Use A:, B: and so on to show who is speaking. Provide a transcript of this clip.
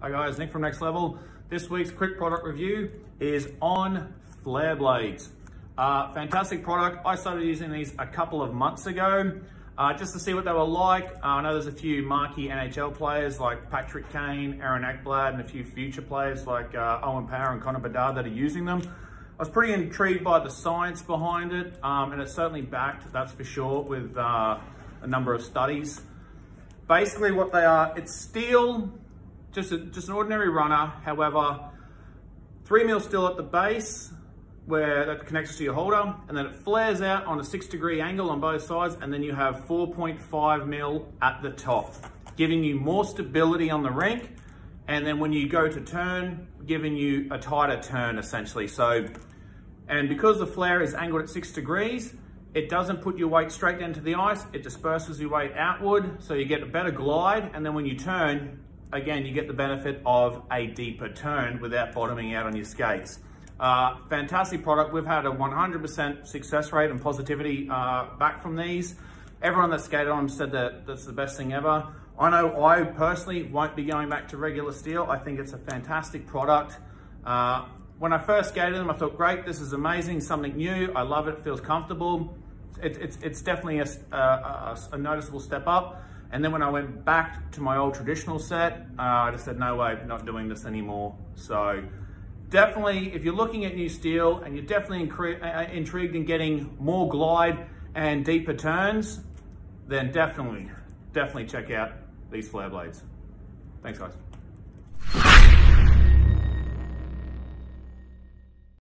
A: Hi guys, Nick from Next Level. This week's quick product review is on flare blades. Uh, fantastic product. I started using these a couple of months ago uh, just to see what they were like. Uh, I know there's a few marquee NHL players like Patrick Kane, Aaron Ekblad, and a few future players like uh, Owen Power and Connor Bedard that are using them. I was pretty intrigued by the science behind it, um, and it's certainly backed, that's for sure, with uh, a number of studies. Basically what they are, it's steel just, a, just an ordinary runner. However, three mil still at the base where that connects to your holder and then it flares out on a six degree angle on both sides and then you have 4.5 mil at the top, giving you more stability on the rink. And then when you go to turn, giving you a tighter turn essentially. So, and because the flare is angled at six degrees, it doesn't put your weight straight into the ice, it disperses your weight outward, so you get a better glide, and then when you turn, again, you get the benefit of a deeper turn without bottoming out on your skates. Uh, fantastic product. We've had a 100% success rate and positivity uh, back from these. Everyone that skated on them said that that's the best thing ever. I know I personally won't be going back to regular steel. I think it's a fantastic product. Uh, when I first skated them, I thought, great, this is amazing, something new. I love it, feels comfortable. It, it's, it's definitely a, a, a noticeable step up. And then when I went back to my old traditional set, uh, I just said, no way, not doing this anymore. So definitely, if you're looking at new steel and you're definitely uh, uh, intrigued in getting more glide and deeper turns, then definitely, definitely check out these flare blades. Thanks guys.